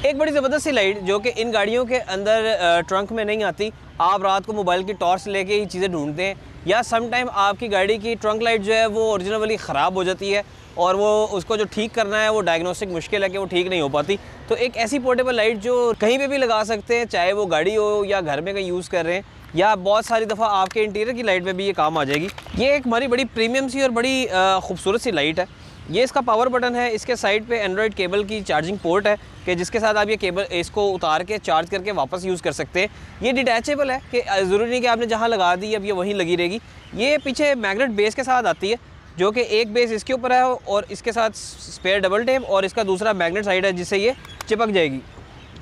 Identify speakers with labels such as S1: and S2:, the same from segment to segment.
S1: एक बड़ी ज़बरदस्त सी लाइट जो कि इन गाड़ियों के अंदर ट्रंक में नहीं आती। आप रात को मोबाइल की टॉर्च लेके ही चीज़ें ढूंढते हैं या सम टाइम आपकी गाड़ी की ट्रंक लाइट जो है वो ओरिजिनली ख़राब हो जाती है और वो उसको जो ठीक करना है, वो डायग्नोस्टिक मुश्किल है कि वो ठीक नहीं हो पाती। तो एक ऐसी पोर्टेबल लाइट जो कहीं पे भी लगा सकते हैं, चाहे वो गाड़ी हो या घर में कहीं यूज़ कर रहे हैं, या बहुत सारी दफ़ा आपके इंटीरियर की लाइट में भी ये काम आ जाएगी। ये एक हमारी बड़ी प्रीमियम सी और बड़ी खूबसूरत सी लाइट है। ये इसका पावर बटन है, इसके साइड पे एंड्रॉयड केबल की चार्जिंग पोर्ट है, कि जिसके साथ आप ये केबल इसको उतार के चार्ज करके वापस यूज़ कर सकते हैं। ये डिटैचेबल है, कि ज़रूरी नहीं कि आपने जहाँ लगा दी, अब ये वहीं लगी रहेगी। ये पीछे मैगनेट बेस के साथ आती है, जो कि एक बेस इसके ऊपर है, और इसके साथ स्पेयर डबल टेप और इसका दूसरा मैगनेट साइड है, जिससे ये चिपक जाएगी।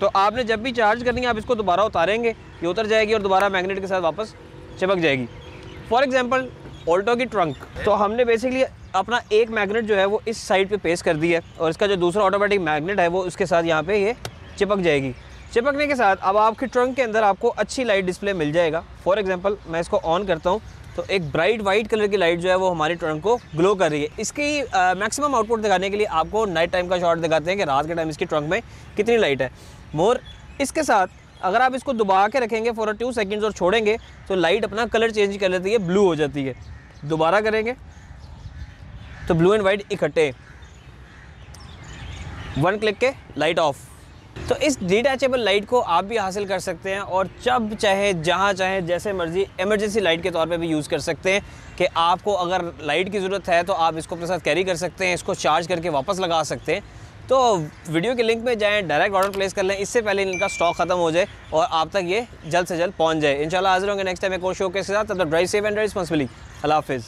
S1: तो आपने जब भी चार्ज करनी है, आप इसको दोबारा उतारेंगे, ये उतर जाएगी, और दोबारा मैगनेट के साथ वापस चिपक जाएगी। फॉर एग्ज़ाम्पल ऑल्टो की ट्रंक तो हमने बेसिकली अपना एक मैग्नेट जो है वो इस साइड पे पेश कर दी है और इसका जो दूसरा ऑटोमेटिक मैग्नेट है वो उसके साथ यहाँ पे ये चिपक जाएगी। चिपकने के साथ अब आपके ट्रंक के अंदर आपको अच्छी लाइट डिस्प्ले मिल जाएगा। फॉर एग्जांपल मैं इसको ऑन करता हूँ तो एक ब्राइट वाइट कलर की लाइट जो है वो हमारे ट्रंक को ग्लो कर रही है। इसकी मैक्सिमम आउटपुट दिखाने के लिए आपको नाइट टाइम का शॉट दिखाते हैं कि रात के टाइम इसकी ट्रंक में कितनी लाइट है। मोर इसके साथ अगर आप इसको दबा के रखेंगे फॉर टू सेकेंड्स और छोड़ेंगे तो लाइट अपना कलर चेंज कर लेती है ब्लू हो जाती है। दोबारा करेंगे। तो ब्लू एंड वाइट इकट्ठे। वन क्लिक के लाइट ऑफ़ तो इस डिटैचेबल लाइट को आप भी हासिल कर सकते हैं और जब चाहे, जहाँ चाहे, जैसे मर्ज़ी इमरजेंसी लाइट के तौर पे भी यूज़ कर सकते हैं कि आपको अगर लाइट की ज़रूरत है तो आप इसको अपने साथ कैरी कर सकते हैं, इसको चार्ज करके वापस लगा सकते हैं। तो वीडियो के लिंक में जाएँ डायरेक्ट ऑर्डर प्लेस कर लें। इससे पहले इनका स्टॉक खत्म हो जाए और आप तक ये जल्द से जल्द पहुँच जाए। इंशाल्लाह हाजिर होंगे नेक्स्ट टाइम एक और शो के साथ। तब ड्राइव सेव एंड रिस्पॉन्सिबिली अल्लाह हाफिज़।